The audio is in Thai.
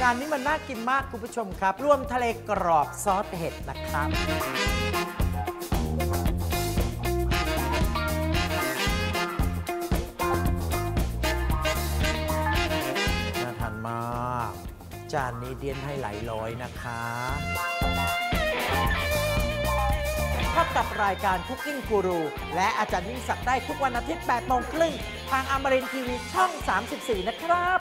จานนี้มันน่ากินมากคุณผู้ชมครับ รวมทะเลกรอบซอสเห็ดนะครับน่าทานมาก จานนี้เดียนให้หลายร้อยนะคะพบกับรายการคุกกิ้งกูรูและอาจารย์ยิ่งศักดิ์ได้ทุกวันอาทิตย์8โมงครึ่งทางอมรินทีวีช่อง 34 นะครับ